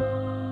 아!